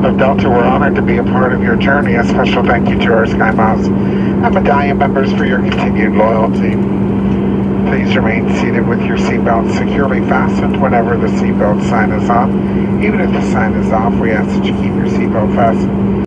behalf of Delta, we're honored to be a part of your journey. A special thank you to our SkyMiles and Medallion members for your continued loyalty. Please remain seated with your seatbelt securely fastened whenever the seatbelt sign is off. Even if the sign is off, we ask that you keep your seatbelt fastened